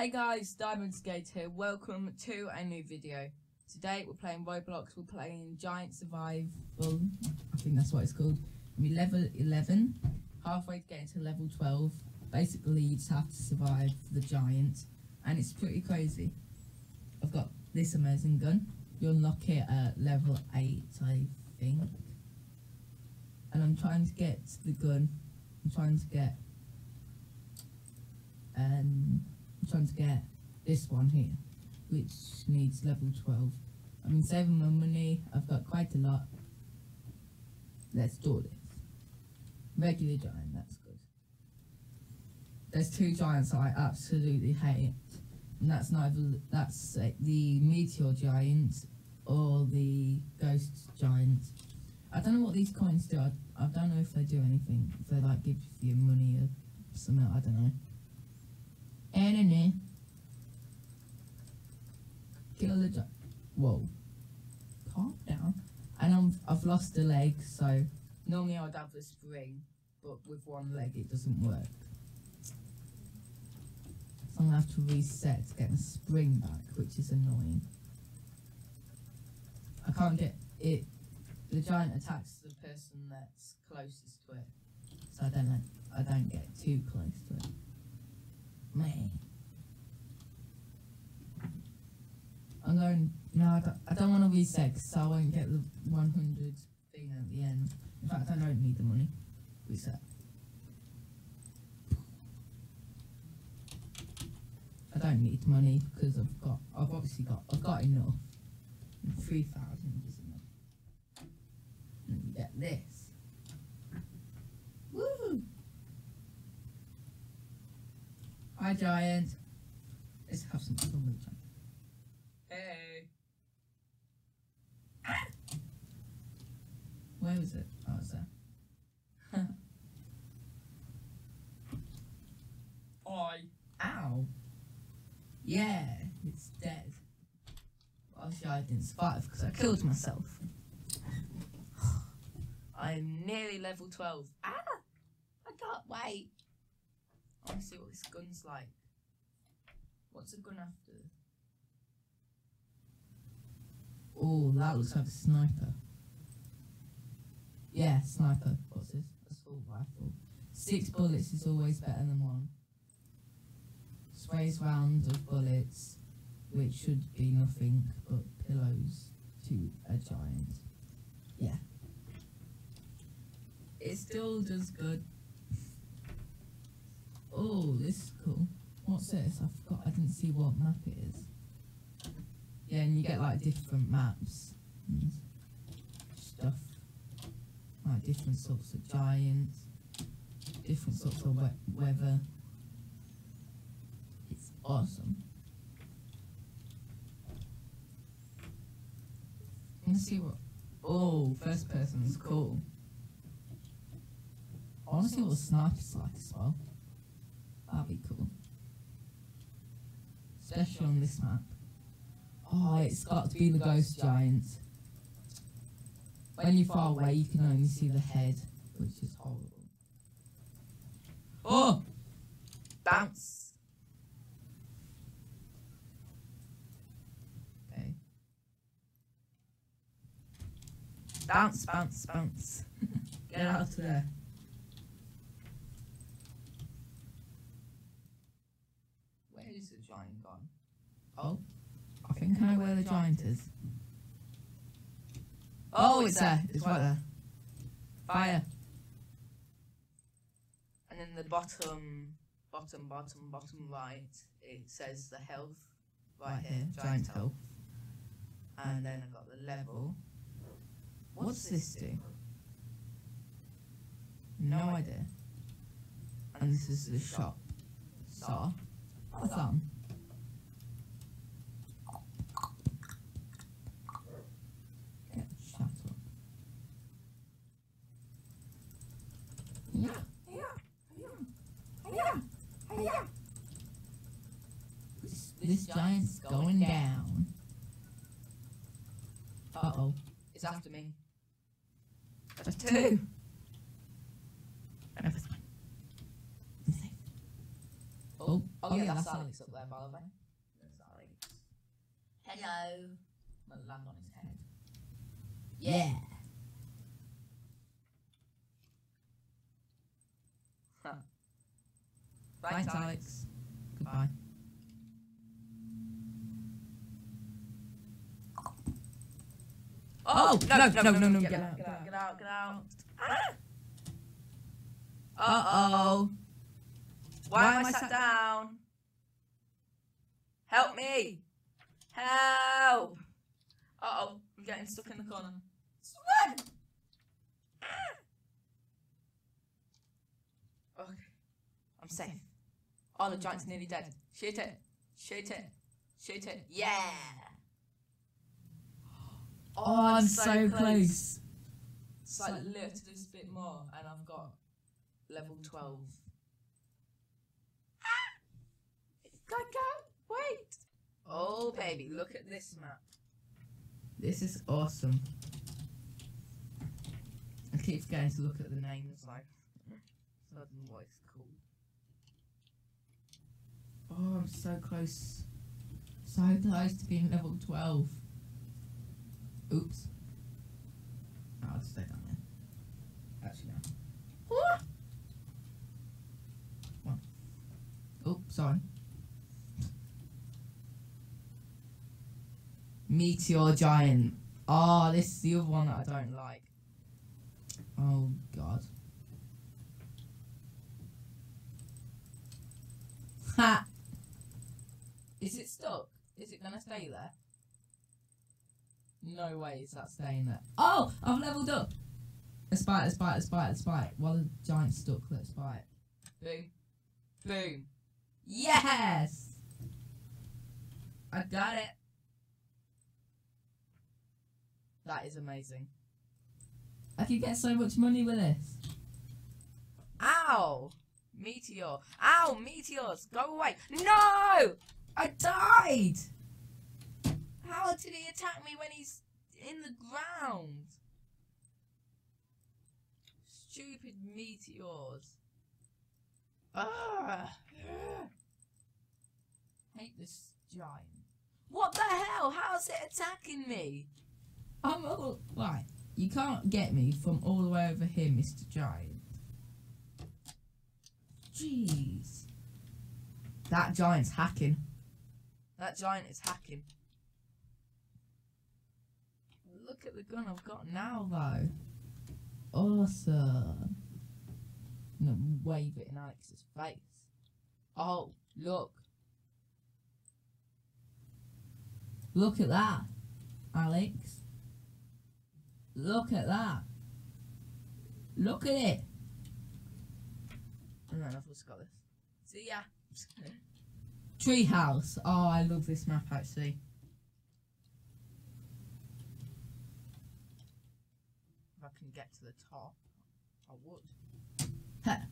Hey guys, Diamond Skater here. Welcome to a new video. Today we're playing Roblox. We're playing Giant Survival. I think that's what it's called. We're level 11, halfway to getting to level 12. Basically, you just have to survive the giant, and it's pretty crazy. I've got this amazing gun. You unlock it at level 8, I think. And I'm trying to get the gun. I'm trying to get. Um, trying to get this one here, which needs level 12. I've been saving my money. I've got quite a lot. Let's do this. Regular giant, that's good. There's two giants I absolutely hate. And that's neither, that's uh, the meteor giant or the ghost giant. I don't know what these coins do. I, I don't know if they do anything. If they like give you money or something, I don't know. Enemy. Kill the. Whoa. Calm down. And I'm, I've lost a leg, so normally I'd have a spring, but with one leg it doesn't work. So I'm gonna have to reset to get my spring back, which is annoying. I can't get it. The giant attacks the person that's closest to it, so I don't like, I don't get too close to it. Man. I'm going, no, I don't, I don't want to reset so I won't get the 100 thing at the end. In fact, I don't need the money. Reset. I don't need money because I've got, I've obviously got, I've got enough. 3,000 is enough. And you get this. Woo! Hi, Giant. Let's have some fun with. Hey. Where was it? Oh, it's there. Oi. Ow. Yeah, it's dead. Obviously, I didn't survive because I killed myself. I'm nearly level 12. Ah! I can't wait. See what this gun's like. What's a gun after? Oh, that looks like a sniper. Yeah, sniper. What's this? Assault rifle. Six bullets is always better than one. Sprays round of bullets, which should be nothing but pillows to a giant. Yeah. It still does good. Oh, this is cool. What's this? I forgot. I didn't see what map it is. Yeah, and you get like different maps and stuff. Like different sorts of giants, different sorts of we weather. It's awesome. Let's see what. Oh, first person is cool. I want to see what sniper's like as well. That'd be cool. Especially on this map. Oh, oh it's got to be the ghost giant. When you're far away, you can only see the head, which is horrible. Oh! Bounce! Okay. Bounce, bounce, bounce. Get out of there. Where is the giant gone? Oh, I think I know where the giant is. Oh, oh, it's there. It's right there. Fire. And then the bottom, bottom, bottom, bottom right, it says the health right here, giant health. And then I've got the level. What's this do? No idea. And this is the shop. So, what's on? Yeah, shut up. Yeah, yeah, yeah, yeah, yeah. This, this giant's going down. Uh oh, it's after me. There's two. Never mind. I'm safe. Oh, oh, Oh, yeah, yeah, that's that's Alex Alex up up there, there, by the way. That's Alex. Hello. I'm gonna land on his head. Yeah. Thanks, Thanks, Alex. Alex. Goodbye. Oh, no, no, no, no, get, get out, get out, get out, get out. Uh oh. Why, am I sat down? Help me! Help! Uh oh, I'm getting stuck in the corner. Swim! Okay, I'm safe. Oh, the giant's nearly dead. Shoot it! Shoot it! Shoot it! Yeah! Oh, I'm so close. It's like little bit more, and I've got level 12. I can't wait! Oh, baby, look at this map. This is awesome. I keep going to look at the names, like, so I don't know what it's called. Oh, I'm so close. So close to being level 12. Oops. Oh, I'll stay down there. Actually, no. Ah! One. Oh, sorry. Meteor Giant. Oh, this is the other one that I don't like. Oh, God. Ha! Is it stuck? Is it gonna stay there? No way is that staying there. Oh, I've leveled up. Let's it, let's it, let's it, let's. While the stuck, let's it. Boom. Boom. Yes! I got it. That is amazing. I could get so much money with this. Ow! Meteor. Ow, meteors! Go away. No! I died! How did he attack me when he's in the ground? Stupid meteors. Ah! Hate this giant. What the hell? How's it attacking me? I'm all right. You can't get me from all the way over here, Mr. Giant. Jeez. That giant's hacking. That giant is hacking. Look at the gun I've got now, though. Awesome. I'm wave it in Alex's face. Oh, look. Look at that, Alex. Look at that. Look at it. And then I've just got this. See ya. Treehouse. Oh, I love this map actually. if I can get to the top, I would. Ha.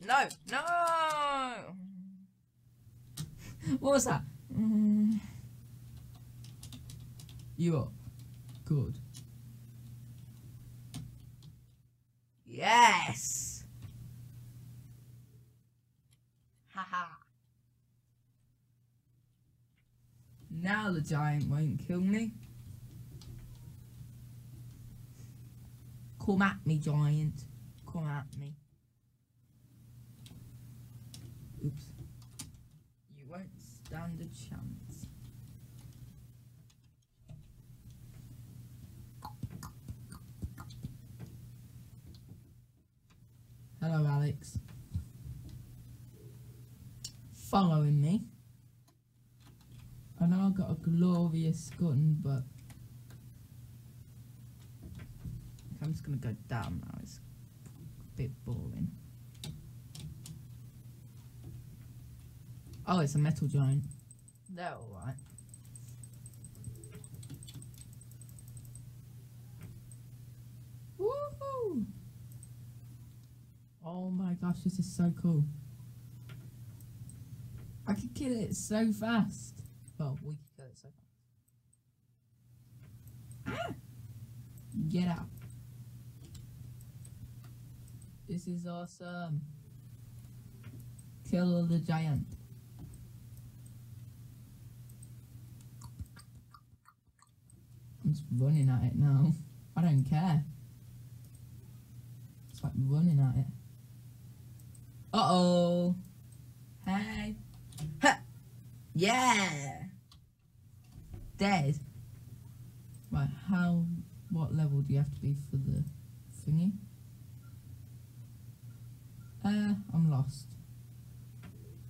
No, no. What was that? Mm. You up? Good. Yes. Haha. Now the giant won't kill me. Come at me, giant. Come at me. Oops. You won't stand a chance. Hello, Alex. Following me. I know I've got a glorious gun, but I'm just gonna go down now. It's a bit boring. Oh, it's a metal giant. They're alright. Woohoo! Oh my gosh, this is so cool. I can kill it so fast. Well, we could kill it so fast. Ah! Get out. This is awesome. Kill the giant. I'm just running at it now. I don't care. It's like running at it. Uh oh. Hey. Ha. Yeah. Dead. Right, how, what level do you have to be for the thingy? Uh, I'm lost.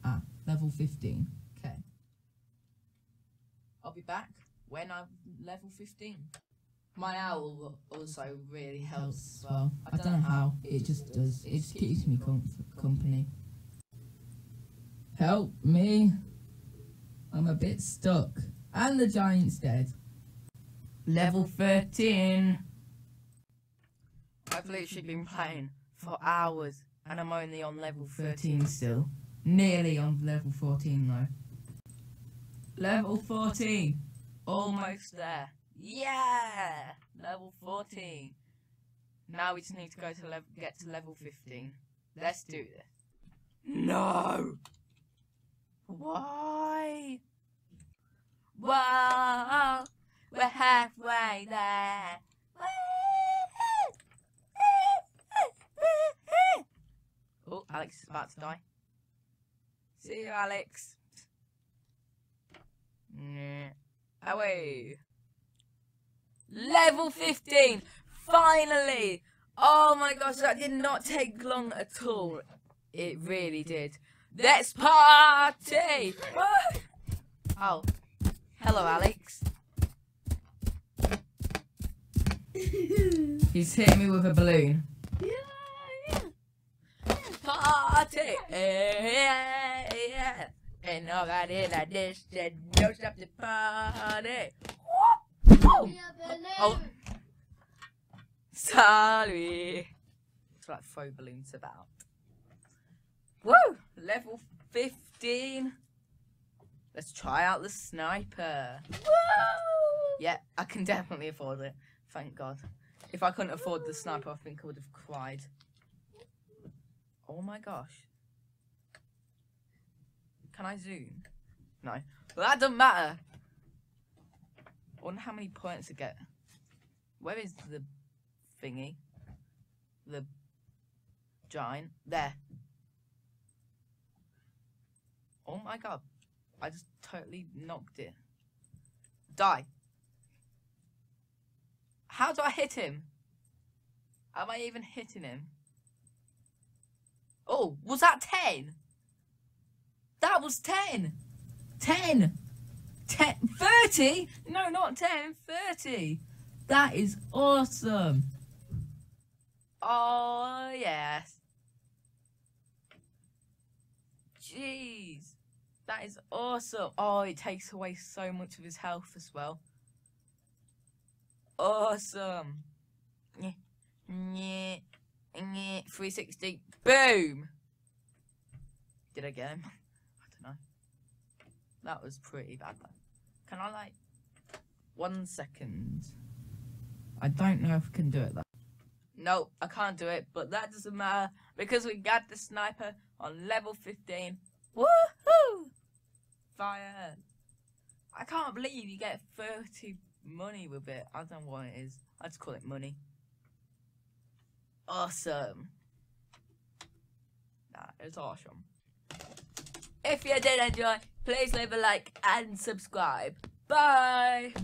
Ah, level 15. Okay. I'll be back when I'm level 15. My owl also really helps. As well. I don't know how. It just does. It just keeps me com- company. Help me. I'm a bit stuck. And the giant's dead. Level 13. I've literally been playing for hours and I'm only on level 13 still. Nearly on level 14 though. Level 14. Almost there. Yeah! Level 14. Now we just need to go to level, get to level 15. Let's do this. No! Why? Whoa! We're halfway there. Oh, Alex is about to die. See you, Alex. Yeah. Away. Level 15! Finally! Oh my gosh, that did not take long at all. It really did. Let's party! Oh. Hello, Alex. He's hitting me with a balloon. Party! Yeah, yeah. And nobody like this said, don't stop the party. Woo! Oh, oh. Sorry. It's like throw balloons about. Woo! Level 15. Let's try out the sniper. Woo! Yeah, I can definitely afford it. Thank God. If I couldn't afford the sniper, I think I would have cried. Oh my gosh. Can I zoom? No. Well, that doesn't matter. I wonder how many points I get. Where is the thingy? The giant? There. Oh my god. I just totally knocked it. Die. How do I hit him? Am I even hitting him? Oh, was that 10? That was 10. 10. 10. 30? No, not 10. 30. That is awesome. Oh, yes. Jeez. That is awesome. Oh, it takes away so much of his health as well. Awesome. Yeah. Yeah. Yeah. 360. Boom. Did I get him? I don't know. That was pretty bad though. Can I like one second? I don't know if I can do it though. No, I can't do it, but that doesn't matter because we got the sniper on level 15. Woohoo! Fire! I can't believe you get 30 money with it. I don't know what it is. I just call it money. Awesome. That is awesome. If you did enjoy, please leave a like and subscribe. Bye!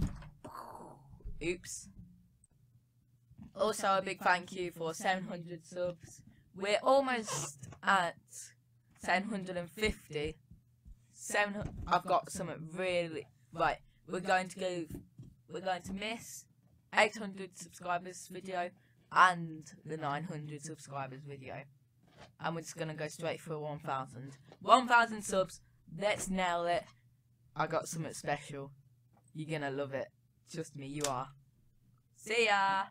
Oops. Also, a big thank you for 700 subs. We're almost at 750. Seven. I've got something really right. We're going to go. We're going to miss 800 subscribers video and the 900 subscribers video, and we're just gonna go straight for 1,000. 1,000 subs. Let's nail it. I got something special. You're gonna love it. Trust me, you are. See ya.